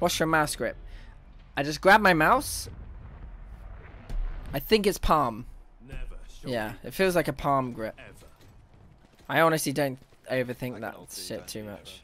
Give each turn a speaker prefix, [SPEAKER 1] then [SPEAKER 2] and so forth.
[SPEAKER 1] What's your mouse grip? I just grab my mouse. I think it's palm. Yeah, it feels like a palm grip. I honestly don't overthink that shit too much.